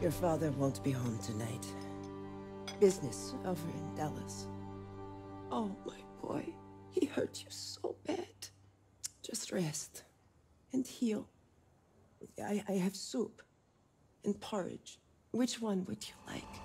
Your father won't be home tonight. Business over in Dallas. Oh, my boy. He hurt you so bad. Just rest. And heal. I, I have soup. And porridge. Which one would you like?